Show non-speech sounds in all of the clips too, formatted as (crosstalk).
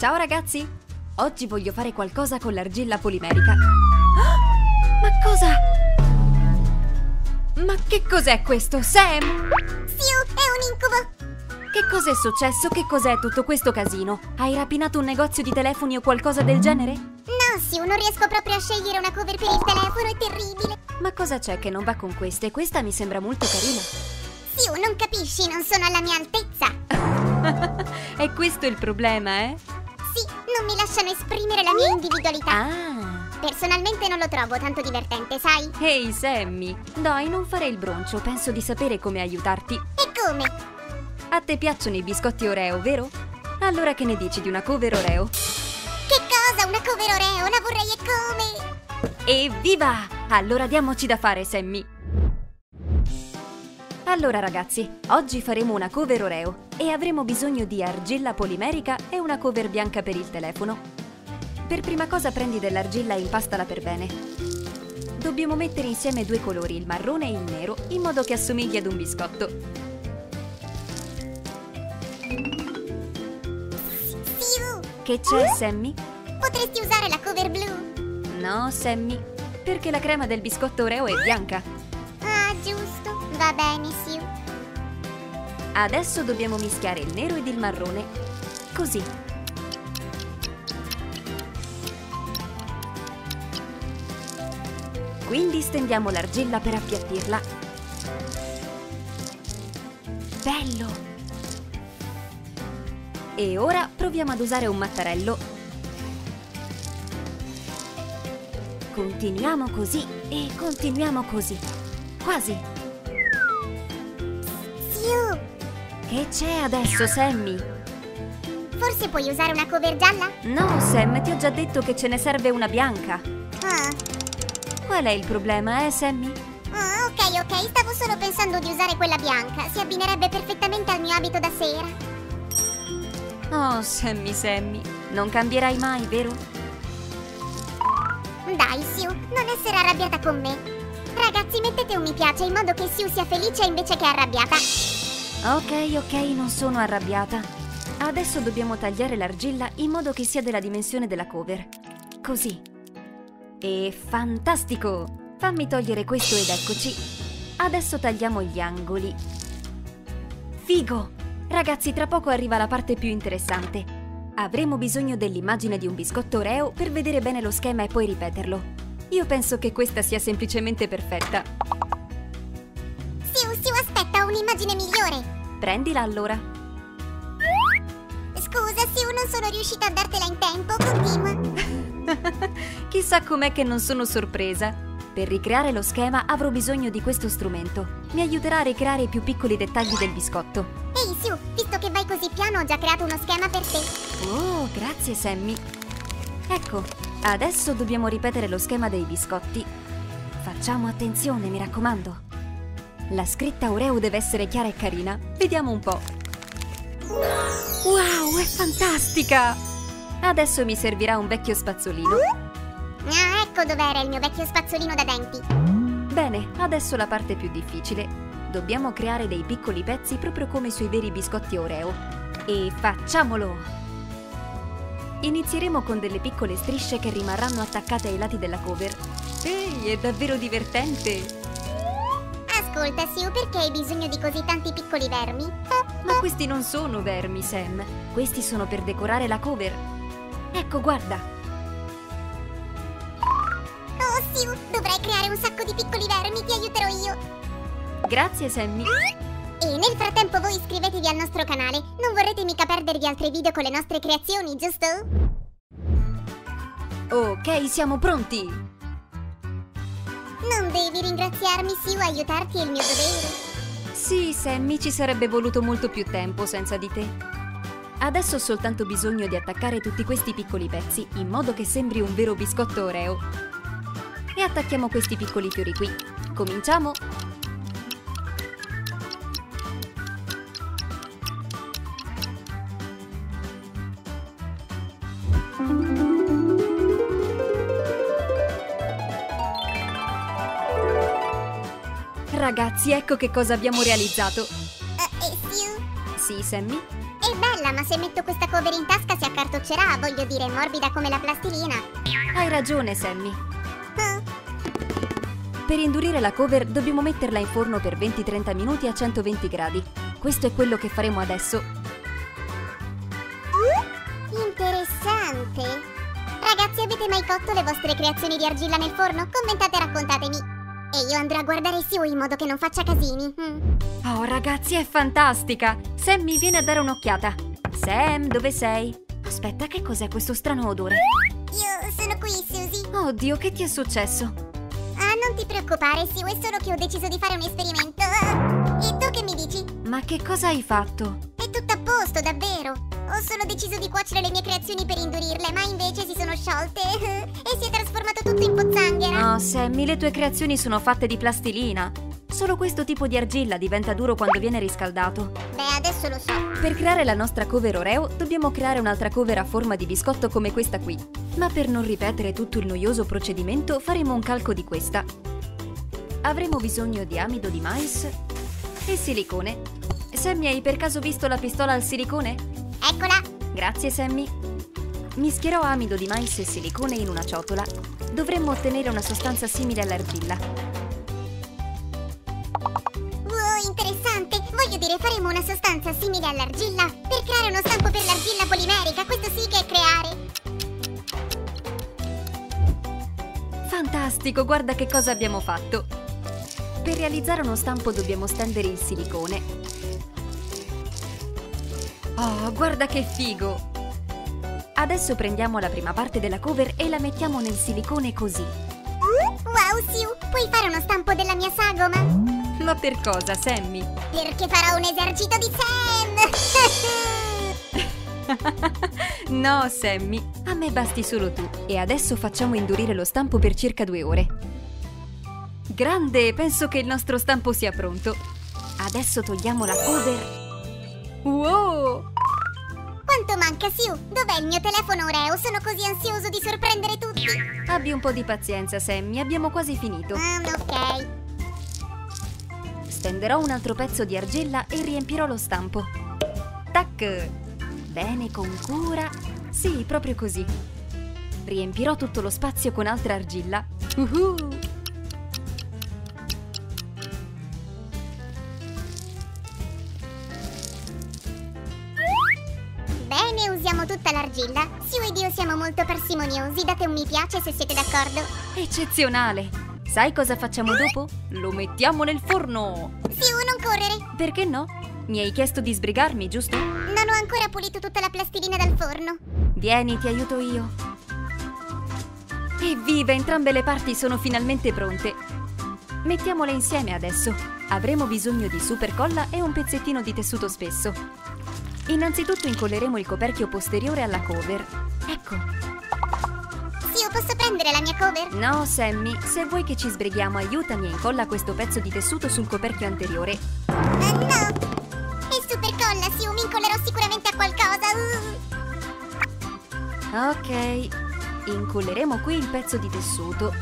Ciao ragazzi! Oggi voglio fare qualcosa con l'argilla polimerica. Ah! (gasps) Ma cosa? Ma che cos'è questo, Sam? Siu, è un incubo! Che cos'è successo? Che cos'è tutto questo casino? Hai rapinato un negozio di telefoni o qualcosa del genere? No, Siu, non riesco proprio a scegliere una cover per il telefono, è terribile! Ma cosa c'è che non va con queste? Questa mi sembra molto carina. Siu, non capisci, non sono alla mia altezza! (laughs) è questo il problema, eh? Non mi lasciano esprimere la mia individualità. Ah! Personalmente non lo trovo tanto divertente, sai? Ehi, hey, Sammy! Dai, non fare il broncio, penso di sapere come aiutarti. E come? A te piacciono i biscotti Oreo, vero? Allora che ne dici di una cover Oreo? Che cosa? Una cover Oreo? La vorrei e come? Evviva! Allora diamoci da fare, Sammy! Allora ragazzi, oggi faremo una cover Oreo e avremo bisogno di argilla polimerica e una cover bianca per il telefono. Per prima cosa prendi dell'argilla e impastala per bene. Dobbiamo mettere insieme due colori, il marrone e il nero, in modo che assomigli ad un biscotto. Siu! Che c'è, Sammy? Potresti usare la cover blu? No, Sammy, perché la crema del biscotto Oreo è bianca. Giusto. Va bene, Siu. Adesso dobbiamo mischiare il nero ed il marrone. Così. Quindi stendiamo l'argilla per appiattirla. Bello! E ora proviamo ad usare un mattarello. Continuiamo così e continuiamo così. Quasi. Siu! Che c'è adesso, Sammy? Forse puoi usare una cover gialla? No, Sam, ti ho già detto che ce ne serve una bianca. Qual è il problema, eh, Sammy? Ah, ok, ok, stavo solo pensando di usare quella bianca. Si abbinerebbe perfettamente al mio abito da sera. Oh, Sammy, Sammy, non cambierai mai, vero? Dai, Sue, non essere arrabbiata con me. Ragazzi, mettete un mi piace in modo che Sue sia felice invece che arrabbiata. Ok, ok, non sono arrabbiata. Adesso dobbiamo tagliare l'argilla in modo che sia della dimensione della cover. Così. E fantastico! Fammi togliere questo ed eccoci. Adesso tagliamo gli angoli. Figo! Ragazzi, tra poco arriva la parte più interessante. Avremo bisogno dell'immagine di un biscotto Oreo per vedere bene lo schema e poi ripeterlo. Io penso che questa sia semplicemente perfetta. Siu, Siu, aspetta, ho un'immagine migliore! Prendila allora. Scusa, Siu, non sono riuscita a dartela in tempo, continua. (laughs) Chissà com'è che non sono sorpresa. Per ricreare lo schema avrò bisogno di questo strumento. Mi aiuterà a ricreare i più piccoli dettagli del biscotto. Ehi, Sue, visto che vai così piano ho già creato uno schema per te. Oh, grazie Sammy. Ecco, adesso dobbiamo ripetere lo schema dei biscotti. Facciamo attenzione, mi raccomando. La scritta Oreo deve essere chiara e carina. Vediamo un po'. Wow, è fantastica! Adesso mi servirà un vecchio spazzolino. Ah, ecco dov'era il mio vecchio spazzolino da denti. Bene, adesso la parte più difficile. Dobbiamo creare dei piccoli pezzi proprio come sui veri biscotti Oreo. E facciamolo! Inizieremo con delle piccole strisce che rimarranno attaccate ai lati della cover. Ehi, è davvero divertente! Ascolta, Sue, perché hai bisogno di così tanti piccoli vermi? Ma questi non sono vermi, Sam. Questi sono per decorare la cover. Ecco, guarda. Oh, Sue, dovrei creare un sacco di piccoli vermi, ti aiuterò io. Grazie, Sammy. E nel frattempo voi iscrivetevi al nostro canale. Non vorrete mica perdervi altri video con le nostre creazioni, giusto? Ok, siamo pronti! Non devi ringraziarmi, Sue, aiutarti è il mio dovere. Sì, Sammy, ci sarebbe voluto molto più tempo senza di te. Adesso ho soltanto bisogno di attaccare tutti questi piccoli pezzi in modo che sembri un vero biscotto Oreo. E attacchiamo questi piccoli fiori qui. Cominciamo! Ragazzi, ecco che cosa abbiamo realizzato. Uh, e Sue? Sì, Sammy? E bella, ma se metto questa cover in tasca si accartoccerà, voglio dire, morbida come la plastilina. Hai ragione, Sammy. Per indurire la cover dobbiamo metterla in forno per 20-30 minuti a 120 gradi. Questo è quello che faremo adesso. interessante. Ragazzi, avete mai cotto le vostre creazioni di argilla nel forno? Commentate e raccontatemi. E io andrò a guardare Sue in modo che non faccia casini. Mm. Oh, ragazzi, è fantastica! Sammy, vieni a dare un'occhiata. Sam, dove sei? Aspetta, che cos'è questo strano odore? Io sono qui, Susie. Oddio, che ti è successo? Ah, non ti preoccupare, Sue, è solo che ho deciso di fare un esperimento. E tu che mi dici? Ma che cosa hai fatto? È tutto a posto, davvero. Ho solo deciso di cuocere le mie creazioni per indurirle, ma invece si sono sciolte (laughs) e si è trasformato tutto in pozzanghera. No, Sammy, le tue creazioni sono fatte di plastilina. Solo questo tipo di argilla diventa duro quando viene riscaldato. Beh, adesso lo so. Per creare la nostra cover Oreo dobbiamo creare un'altra cover a forma di biscotto come questa qui. Ma per non ripetere tutto il noioso procedimento faremo un calco di questa. Avremo bisogno di amido di mais e silicone. Sammy, hai per caso visto la pistola al silicone? Eccola. Grazie, Sammy. Mischierò amido di mais e silicone in una ciotola. Dovremmo ottenere una sostanza simile all'argilla. Wow, interessante. Voglio dire, faremo una sostanza simile all'argilla per creare uno stampo per l'argilla polimerica. Questo sì che è creare. Fantastico, guarda che cosa abbiamo fatto. Per realizzare uno stampo dobbiamo stendere il silicone. Oh, guarda che figo! Adesso prendiamo la prima parte della cover e la mettiamo nel silicone così. Wow, Sue, puoi fare uno stampo della mia sagoma? Ma per cosa, Sammy? Perché farò un esercito di Sam! (laughs) no, Sammy, a me basti solo tu. E adesso facciamo indurire lo stampo per circa due ore. Grande, penso che il nostro stampo sia pronto. Adesso togliamo la cover. Wow! Quanto manca, Sue? Dov'è il mio telefono Oreo? Sono così ansioso di sorprendere tutti. Abbi un po' di pazienza, Sammy, abbiamo quasi finito. Ah, ok. Stenderò un altro pezzo di argilla e riempirò lo stampo. Tac! Bene, con cura. Sì, proprio così. Riempirò tutto lo spazio con altra argilla. Uhu! Usiamo tutta l'argilla. Sue ed io siamo molto parsimoniosi. Date un mi piace se siete d'accordo. Eccezionale! Sai cosa facciamo dopo? Lo mettiamo nel forno! Sue, non correre. Perché no? Mi hai chiesto di sbrigarmi, giusto? Non ho ancora pulito tutta la plastilina dal forno. Vieni, ti aiuto io. Evviva, entrambe le parti sono finalmente pronte. Mettiamole insieme adesso. Avremo bisogno di super colla e un pezzettino di tessuto spesso. Innanzitutto incolleremo il coperchio posteriore alla cover. Ecco. Sue, posso prendere la mia cover? No, Sammy, se vuoi che ci sbrighiamo, aiutami e incolla questo pezzo di tessuto sul coperchio anteriore. Eh, no. È super colla, Sue. Mi incollerò sicuramente a qualcosa. Uh. Ok, incolleremo qui il pezzo di tessuto.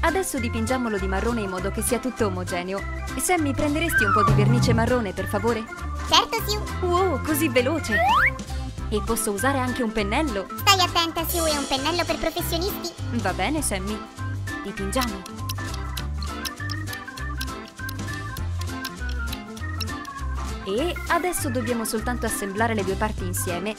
Adesso dipingiamolo di marrone in modo che sia tutto omogeneo. Sammy, prenderesti un po' di vernice marrone, per favore? Certo, Sue. Wow, così veloce! E posso usare anche un pennello? Stai attenta, Sue. È un pennello per professionisti. Va bene, Sammy. Dipingiamo. E adesso dobbiamo soltanto assemblare le due parti insieme.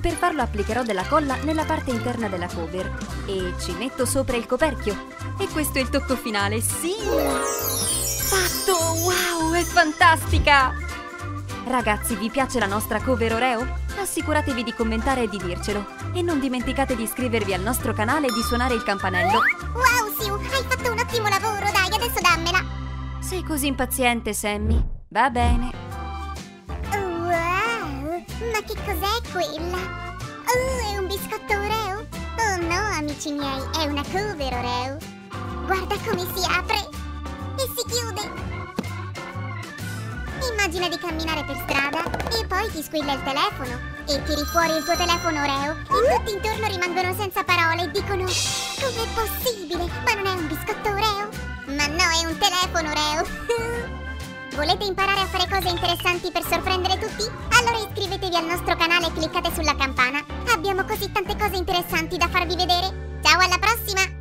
Per farlo applicherò della colla nella parte interna della cover e ci metto sopra il coperchio. E questo è il tocco finale, sì! Fatto! Wow, è fantastica! Ragazzi, vi piace la nostra cover Oreo? Assicuratevi di commentare e di dircelo. E non dimenticate di iscrivervi al nostro canale e di suonare il campanello. Wow, Sue. Hai fatto un ottimo lavoro. Dai, adesso dammela. Sei così impaziente, Sammy. Va bene. Wow. Ma che cos'è quella? Oh, è un biscotto Oreo? Oh no, amici miei, è una cover Oreo. Guarda come si apre e si chiude. Immagina di camminare per strada e poi ti squilla il telefono e tiri fuori il tuo telefono Oreo e tutti intorno rimangono senza parole e dicono Com'è possibile? Ma non è un biscotto Oreo? Ma no, è un telefono Oreo! (laughs) Volete imparare a fare cose interessanti per sorprendere tutti? Allora iscrivetevi al nostro canale e cliccate sulla campana. Abbiamo così tante cose interessanti da farvi vedere. Ciao alla prossima!